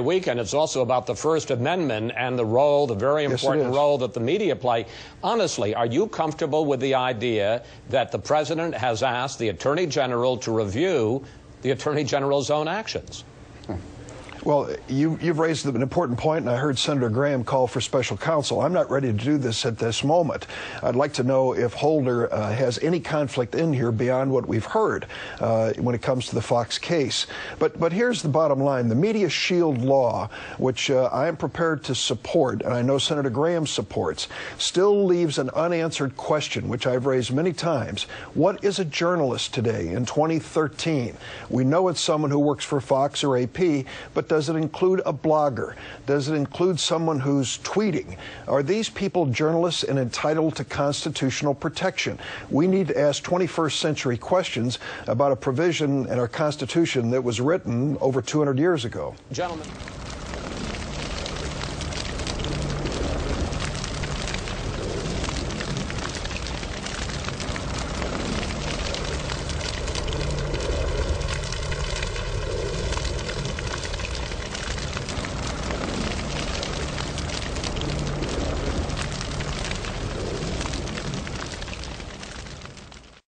weekend. It's also about the First Amendment and the role, the very important is. role that the media play. Honestly, are you comfortable with the idea that the president has asked the attorney general to review the attorney general's own actions? Hmm. Well, you, you've raised an important point, and I heard Senator Graham call for special counsel. I'm not ready to do this at this moment. I'd like to know if Holder uh, has any conflict in here beyond what we've heard uh, when it comes to the Fox case. But, but here's the bottom line the Media Shield law, which uh, I am prepared to support, and I know Senator Graham supports, still leaves an unanswered question, which I've raised many times. What is a journalist today in 2013? We know it's someone who works for Fox or AP, but does it include a blogger? Does it include someone who's tweeting? Are these people journalists and entitled to constitutional protection? We need to ask 21st century questions about a provision in our Constitution that was written over 200 years ago. Gentlemen.